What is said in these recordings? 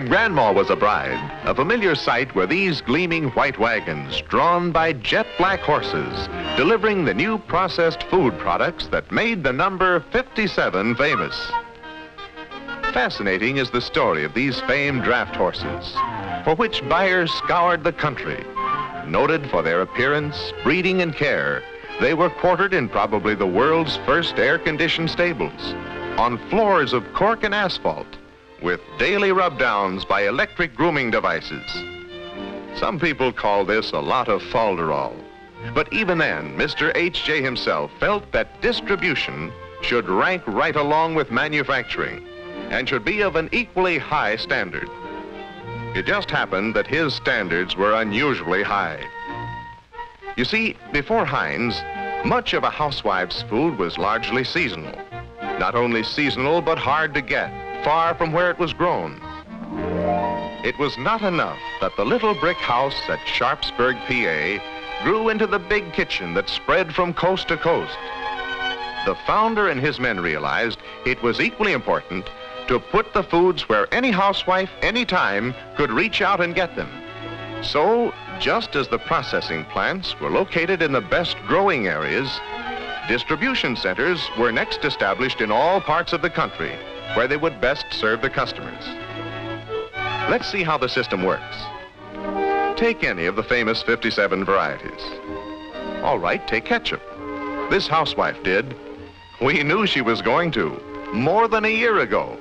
Grandma was a bride, a familiar sight were these gleaming white wagons drawn by jet black horses, delivering the new processed food products that made the number 57 famous. Fascinating is the story of these famed draft horses, for which buyers scoured the country. Noted for their appearance, breeding, and care, they were quartered in probably the world's first air-conditioned stables, on floors of cork and asphalt, with daily rub-downs by electric grooming devices. Some people call this a lot of falderall. But even then, Mr. H.J. himself felt that distribution should rank right along with manufacturing and should be of an equally high standard. It just happened that his standards were unusually high. You see, before Heinz, much of a housewife's food was largely seasonal. Not only seasonal, but hard to get far from where it was grown. It was not enough that the little brick house at Sharpsburg, PA, grew into the big kitchen that spread from coast to coast. The founder and his men realized it was equally important to put the foods where any housewife, anytime, could reach out and get them. So, just as the processing plants were located in the best growing areas, distribution centers were next established in all parts of the country where they would best serve the customers. Let's see how the system works. Take any of the famous 57 varieties. All right, take ketchup. This housewife did. We knew she was going to, more than a year ago.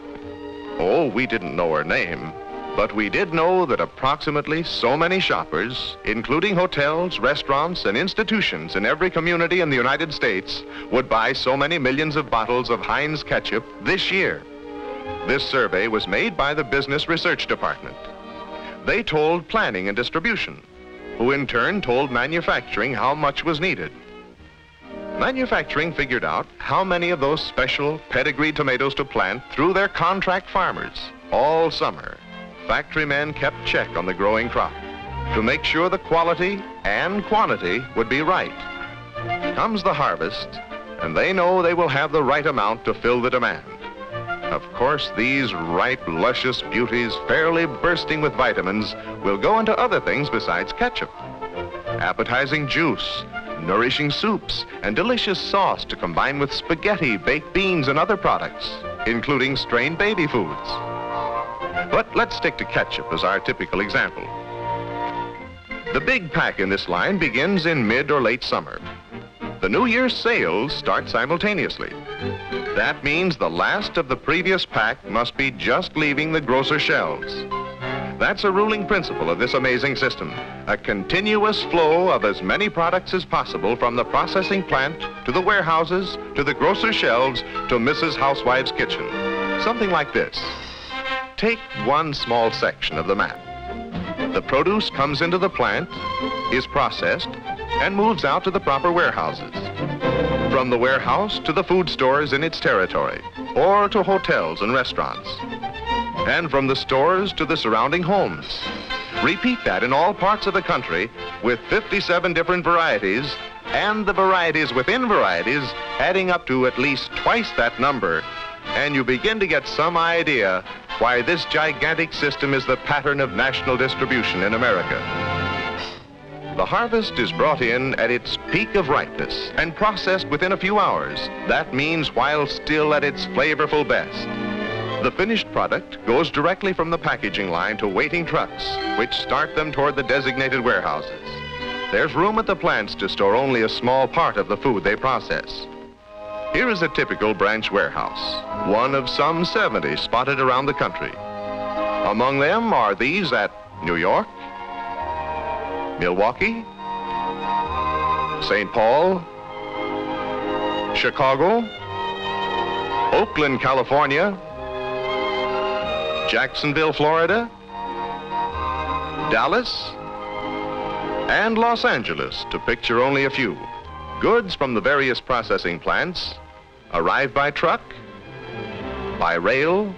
Oh, we didn't know her name, but we did know that approximately so many shoppers, including hotels, restaurants, and institutions in every community in the United States, would buy so many millions of bottles of Heinz ketchup this year. This survey was made by the Business Research Department. They told planning and distribution, who in turn told manufacturing how much was needed. Manufacturing figured out how many of those special pedigree tomatoes to plant through their contract farmers all summer. Factory men kept check on the growing crop to make sure the quality and quantity would be right. Comes the harvest, and they know they will have the right amount to fill the demand. Of course, these ripe, luscious beauties, fairly bursting with vitamins, will go into other things besides ketchup. Appetizing juice, nourishing soups, and delicious sauce to combine with spaghetti, baked beans, and other products, including strained baby foods. But let's stick to ketchup as our typical example. The big pack in this line begins in mid or late summer. The New Year's sales start simultaneously. That means the last of the previous pack must be just leaving the grocer shelves. That's a ruling principle of this amazing system, a continuous flow of as many products as possible from the processing plant to the warehouses, to the grocer shelves, to Mrs. Housewife's kitchen. Something like this. Take one small section of the map. The produce comes into the plant, is processed, and moves out to the proper warehouses. From the warehouse to the food stores in its territory, or to hotels and restaurants. And from the stores to the surrounding homes. Repeat that in all parts of the country with 57 different varieties and the varieties within varieties adding up to at least twice that number. And you begin to get some idea why this gigantic system is the pattern of national distribution in America. The harvest is brought in at its peak of ripeness and processed within a few hours. That means while still at its flavorful best. The finished product goes directly from the packaging line to waiting trucks, which start them toward the designated warehouses. There's room at the plants to store only a small part of the food they process. Here is a typical branch warehouse, one of some 70 spotted around the country. Among them are these at New York, Milwaukee, St. Paul, Chicago, Oakland, California, Jacksonville, Florida, Dallas, and Los Angeles, to picture only a few. Goods from the various processing plants arrive by truck, by rail,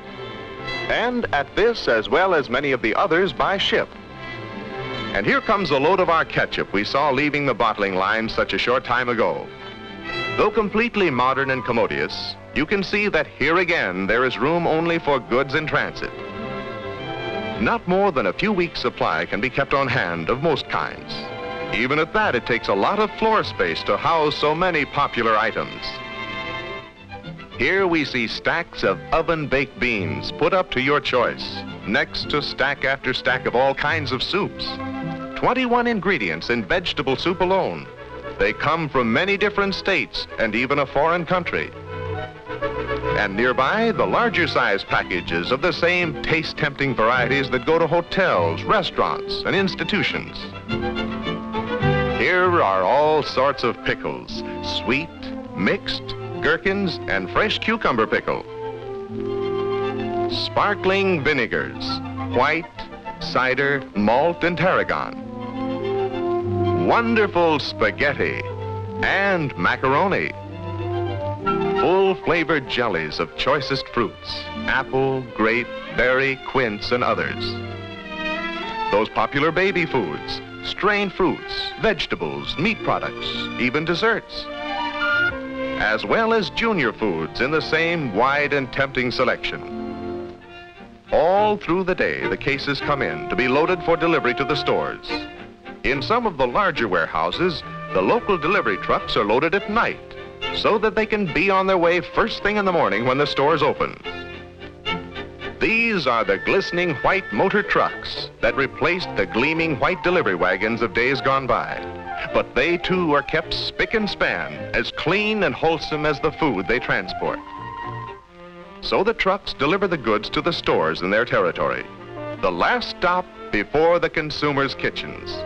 and at this, as well as many of the others, by ship. And here comes a load of our ketchup we saw leaving the bottling line such a short time ago. Though completely modern and commodious, you can see that here again there is room only for goods in transit. Not more than a few weeks' supply can be kept on hand of most kinds. Even at that, it takes a lot of floor space to house so many popular items. Here we see stacks of oven-baked beans put up to your choice, next to stack after stack of all kinds of soups. 21 ingredients in vegetable soup alone. They come from many different states and even a foreign country. And nearby, the larger size packages of the same taste-tempting varieties that go to hotels, restaurants, and institutions. Here are all sorts of pickles, sweet, mixed, gherkins, and fresh cucumber pickle. Sparkling vinegars, white, cider, malt, and tarragon. Wonderful spaghetti and macaroni. Full-flavored jellies of choicest fruits, apple, grape, berry, quince, and others. Those popular baby foods, strained fruits, vegetables, meat products, even desserts as well as junior foods in the same wide and tempting selection. All through the day, the cases come in to be loaded for delivery to the stores. In some of the larger warehouses, the local delivery trucks are loaded at night so that they can be on their way first thing in the morning when the stores open. These are the glistening white motor trucks that replaced the gleaming white delivery wagons of days gone by. But they too are kept spick and span, as clean and wholesome as the food they transport. So the trucks deliver the goods to the stores in their territory. The last stop before the consumer's kitchens.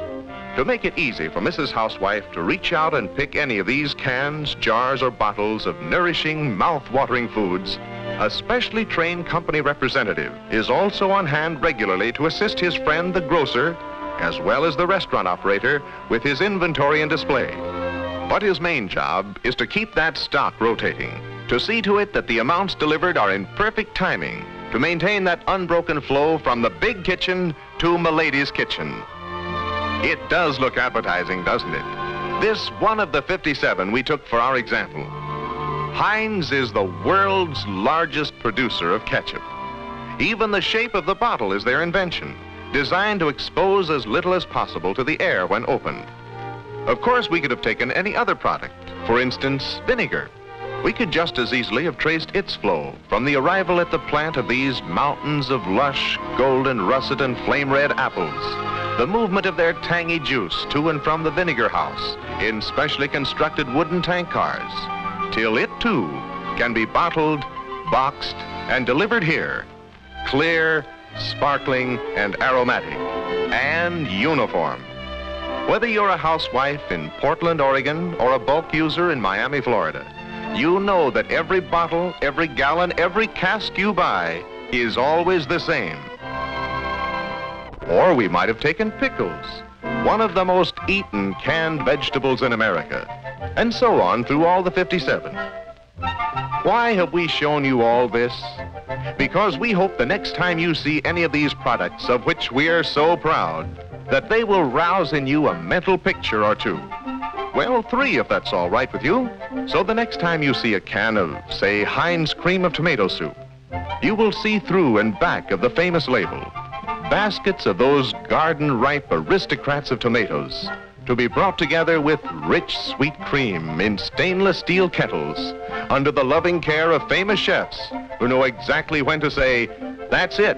To make it easy for Mrs. Housewife to reach out and pick any of these cans, jars, or bottles of nourishing, mouth-watering foods, a specially trained company representative is also on hand regularly to assist his friend the grocer as well as the restaurant operator with his inventory and display. But his main job is to keep that stock rotating, to see to it that the amounts delivered are in perfect timing, to maintain that unbroken flow from the big kitchen to Milady's kitchen. It does look appetizing, doesn't it? This one of the 57 we took for our example. Heinz is the world's largest producer of ketchup. Even the shape of the bottle is their invention designed to expose as little as possible to the air when opened. Of course, we could have taken any other product, for instance, vinegar. We could just as easily have traced its flow from the arrival at the plant of these mountains of lush, golden, russet, and flame red apples, the movement of their tangy juice to and from the vinegar house in specially constructed wooden tank cars, till it too can be bottled, boxed, and delivered here, clear, sparkling, and aromatic, and uniform. Whether you're a housewife in Portland, Oregon, or a bulk user in Miami, Florida, you know that every bottle, every gallon, every cask you buy is always the same. Or we might have taken pickles, one of the most eaten canned vegetables in America, and so on through all the 57. Why have we shown you all this? Because we hope the next time you see any of these products of which we are so proud, that they will rouse in you a mental picture or two. Well, three if that's all right with you. So the next time you see a can of, say, Heinz cream of tomato soup, you will see through and back of the famous label baskets of those garden-ripe aristocrats of tomatoes to be brought together with rich, sweet cream in stainless steel kettles under the loving care of famous chefs who know exactly when to say, that's it.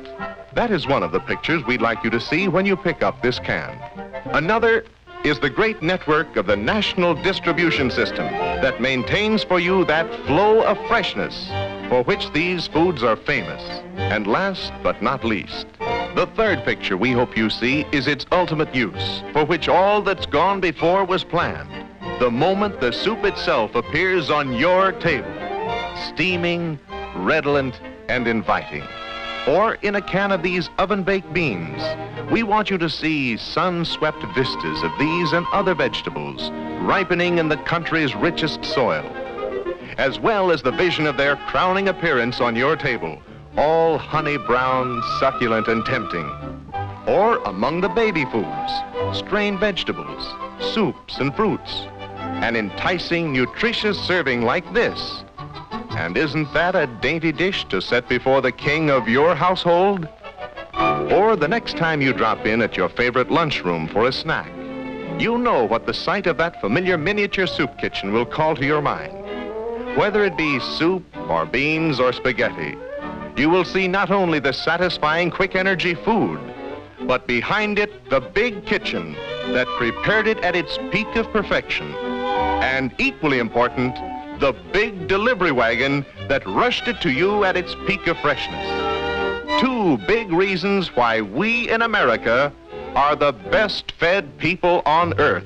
That is one of the pictures we'd like you to see when you pick up this can. Another is the great network of the National Distribution System that maintains for you that flow of freshness for which these foods are famous. And last but not least, the third picture we hope you see is its ultimate use, for which all that's gone before was planned. The moment the soup itself appears on your table, steaming, redolent, and inviting. Or in a can of these oven-baked beans, we want you to see sun-swept vistas of these and other vegetables ripening in the country's richest soil, as well as the vision of their crowning appearance on your table all honey brown, succulent, and tempting. Or among the baby foods, strained vegetables, soups, and fruits. An enticing, nutritious serving like this. And isn't that a dainty dish to set before the king of your household? Or the next time you drop in at your favorite lunchroom for a snack, you know what the sight of that familiar miniature soup kitchen will call to your mind. Whether it be soup or beans or spaghetti, you will see not only the satisfying quick energy food, but behind it, the big kitchen that prepared it at its peak of perfection. And equally important, the big delivery wagon that rushed it to you at its peak of freshness. Two big reasons why we in America are the best fed people on earth.